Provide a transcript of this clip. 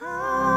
Ah.